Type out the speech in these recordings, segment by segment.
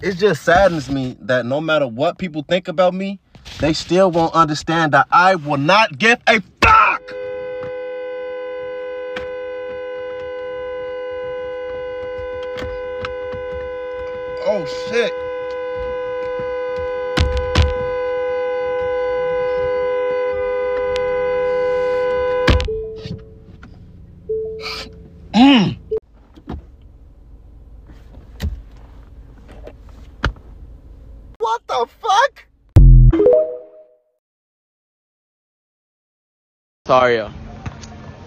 It just saddens me that no matter what people think about me, they still won't understand that I will not give a fuck. Shit. What the fuck? Sario.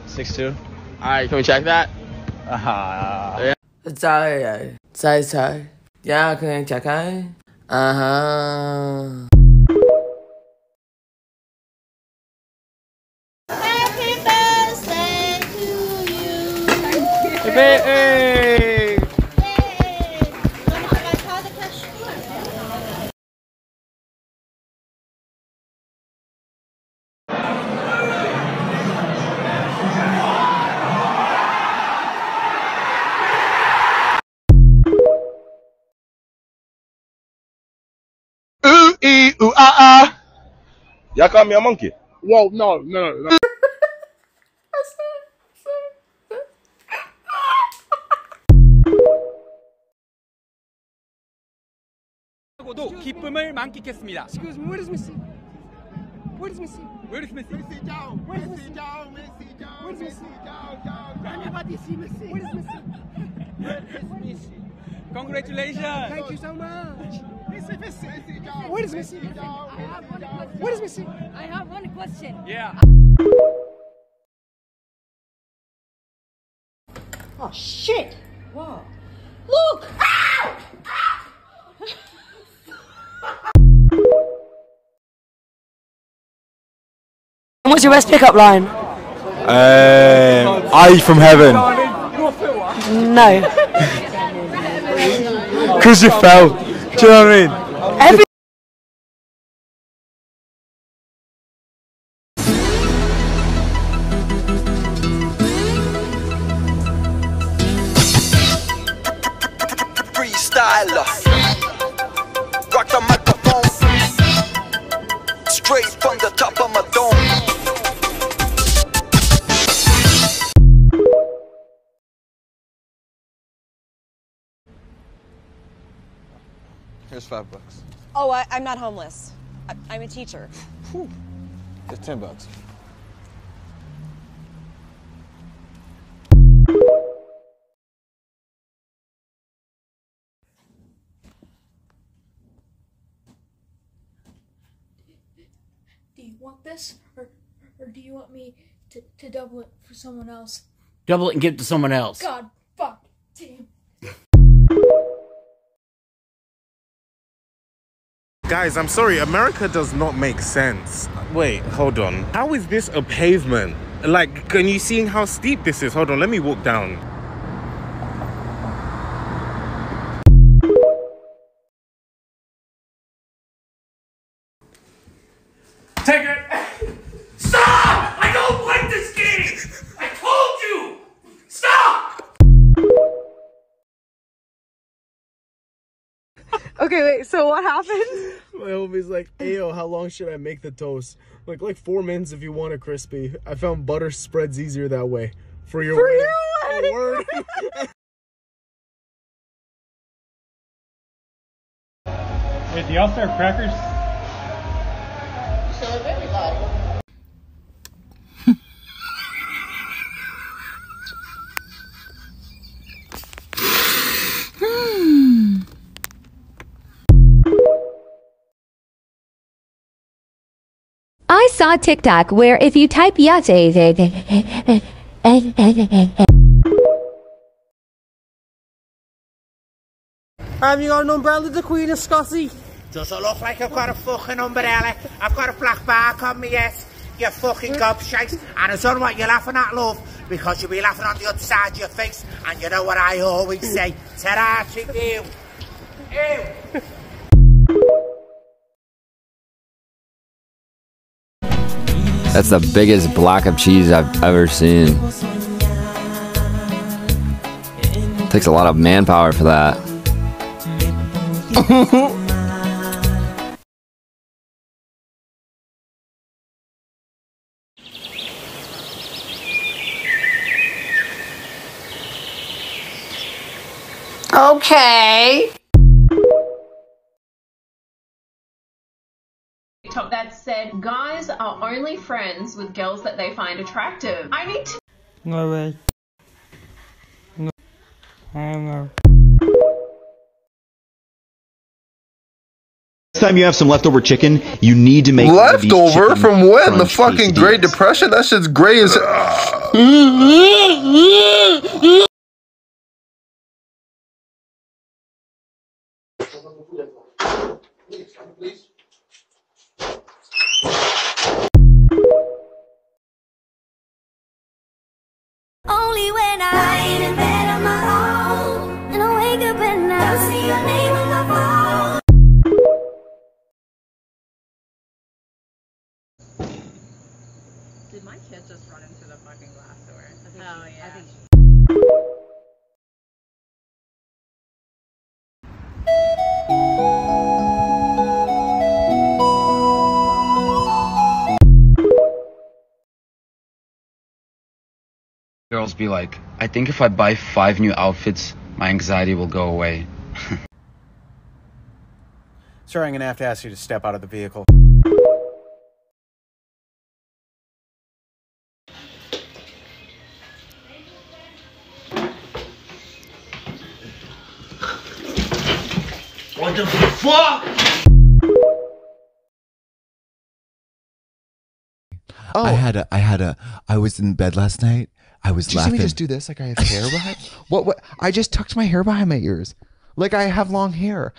6'2". Alright, can we check that? Sorry, uh, sorry, sorry. Yeah, can I check it? Uh huh. Happy birthday to you. Hey! Hey. Y'all call me a monkey? Whoa, no, no, no. 도 기쁨을 만끽했습니다. Excuse me, where is Messi? Where is Messi? Where is Messi? Messi down. Where is Messi? down. Messi down. Where is Messi? down, down, down. Everybody see Messi. Where is Messi? Where is Messi? Congratulations. Thank you so much. Messi, Messi. Messi down. Where is Messi? I have one question. Where is Messi? I have one question. Yeah. Oh shit! What? Look! What's your best pickup line? Um, I from heaven. No. Cause you fell. Do you know what I mean? Here's five bucks. Oh, I, I'm not homeless. I, I'm a teacher. Here's ten bucks. Do you want this, or or do you want me to, to double it for someone else? Double it and give it to someone else. God, fuck, damn. Guys, I'm sorry, America does not make sense. Wait, hold on. How is this a pavement? Like, can you see how steep this is? Hold on, let me walk down. Take it. Okay, wait, so what happened? My homie's like, Ayo, how long should I make the toast? Like, like four minutes if you want it crispy. I found butter spreads easier that way. For your For wedding. your Oh, word. Wait, do y'all serve crackers? Saw TikTok where if you type Yahtzee, Have you got an umbrella, the Queen of Scotty? Does it look like I've got a fucking umbrella? I've got a black bark on me, yes. you fucking gobshites. And it's alright you're laughing at love because you'll be laughing on the other side of your face. And you know what I always say, ta-ra, you. Ew. That's the biggest block of cheese I've ever seen. Takes a lot of manpower for that. Okay. TikTok that said guys are only friends with girls that they find attractive. I need to No way. No. I don't know. Next time you have some leftover chicken, you need to make one of these Leftover from when? The fucking quesadillas. Great Depression? That shit's gray as. Only be like, I think if I buy five new outfits, my anxiety will go away. Sir, I'm gonna have to ask you to step out of the vehicle. What the fuck? Oh. I had a, I had a, I was in bed last night. I was Did you see me just do this? Like I have hair behind. what? What? I just tucked my hair behind my ears. Like I have long hair.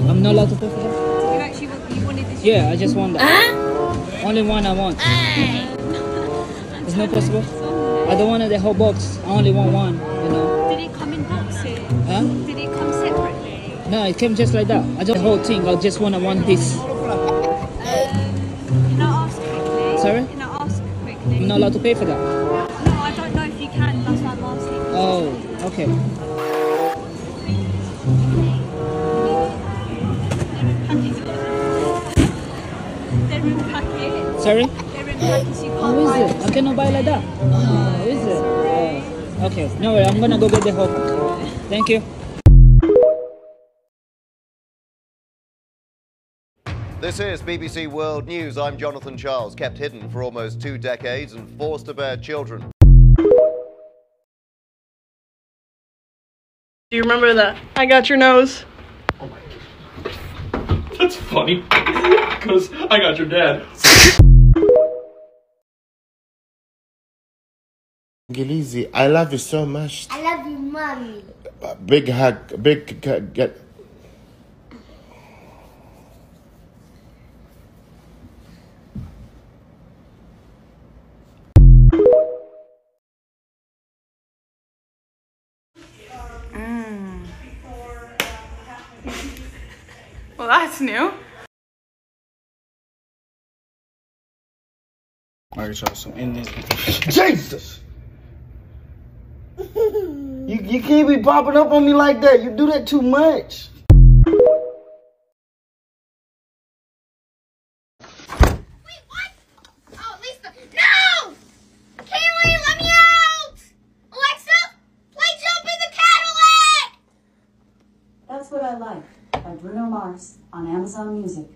That. I'm not allowed to pay for that? You actually want- you wanted this. Yeah, I just want that. Only one I want. It's not possible? I don't want the whole box. I only want one, you know. Did it come in boxes? Huh? Did it come separately? No, it came just like that. I just the whole thing. I just want one piece. Can I ask quickly? Sorry? Can I ask quickly? I'm not allowed to pay for that. No, I don't know if you can. That's why I'm asking. Oh, okay. Sorry? They're in packets. You can't How buy is it? I cannot buy like that. Oh, is it? Oh, okay. No worry. I'm gonna go get the whole pack. Thank you. This is BBC World News. I'm Jonathan Charles, kept hidden for almost two decades and forced to bear children. Do you remember that? I got your nose. Oh That's funny. Because I got your dad. Gilizi, I love you so much. I love you, mommy. Big hug, big get. Mm. Well, that's new. Alright, so, so in this. Jesus! you, you can't be popping up on me like that. You do that too much. Oh, Lisa. No! Kaylee, let me out! Alexa, play Jump in the Cadillac! That's What I Like by Bruno Mars on Amazon Music.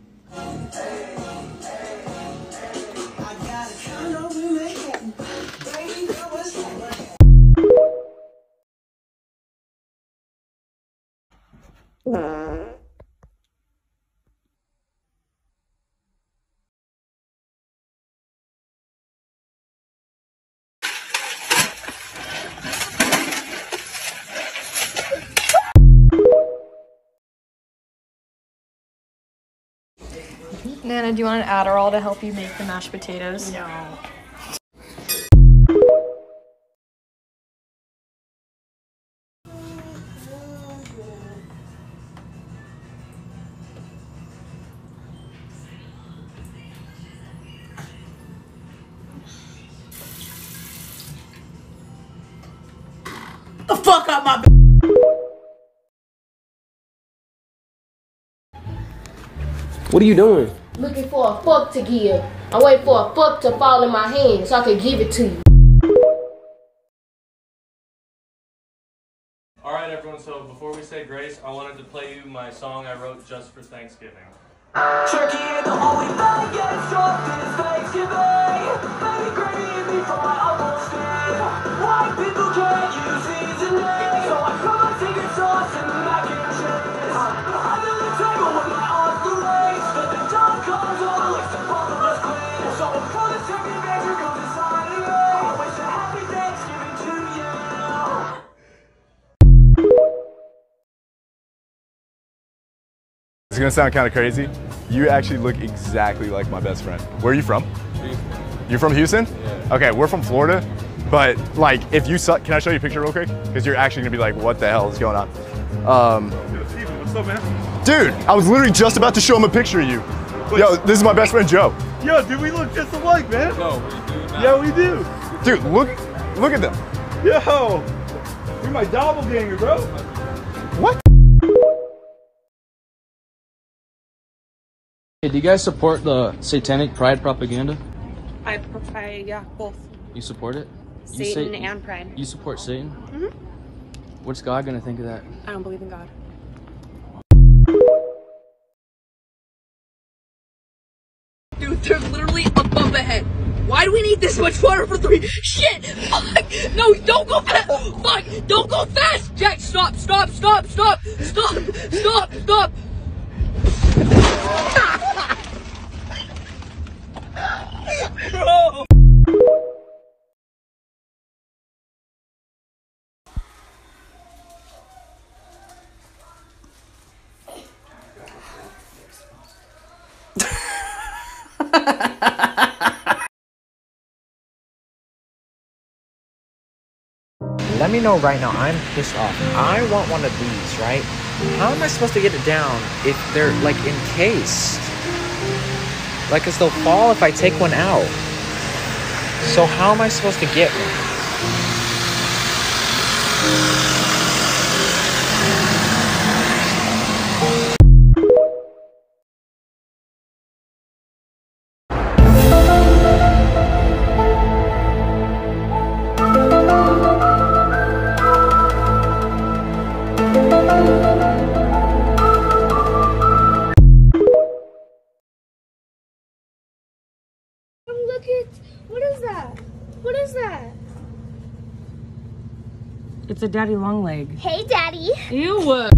Nana, do you want an Adderall to help you make the mashed potatoes? No. The fuck out my What are you doing? Looking for a fuck to give. I wait for a fuck to fall in my hand so I can give it to you. All right, everyone. So before we say grace, I wanted to play you my song I wrote just for Thanksgiving. Turkey in the only thing gets drunk is Thanksgiving. Baby gravy and meat from my uncle's Steve. White people can't use seasoning, gonna sound kind of crazy. You actually look exactly like my best friend. Where are you from? You're from Houston? Yeah. Okay, we're from Florida, but like, if you suck, can I show you a picture real quick? Because you're actually gonna be like, what the hell is going on? Um, What's up, man? dude, I was literally just about to show him a picture of you. Yo, this is my best friend Joe. Yo, dude, we look just alike, man. No, we do not. Yeah, we do. Dude, look, look at them. Yo, you're my doppelganger, bro. What? Hey, do you guys support the satanic pride propaganda? I, I yeah, both. You support it? Satan say- and pride. You support Satan? hmm What's God gonna think of that? I don't believe in God. Dude, they're literally above ahead. Why do we need this much water for three? Shit! Fuck! No, don't go fast! Fuck! Don't go fast! Jack, stop, stop, stop, stop! Stop! Stop! Stop! Bro! Let me know right now. I'm pissed off. I want one of these, right? How am I supposed to get it down if they're like encased? Like, cause they'll fall if I take one out. So how am I supposed to get one? What is that? It's a daddy long leg. Hey, Daddy. Ew.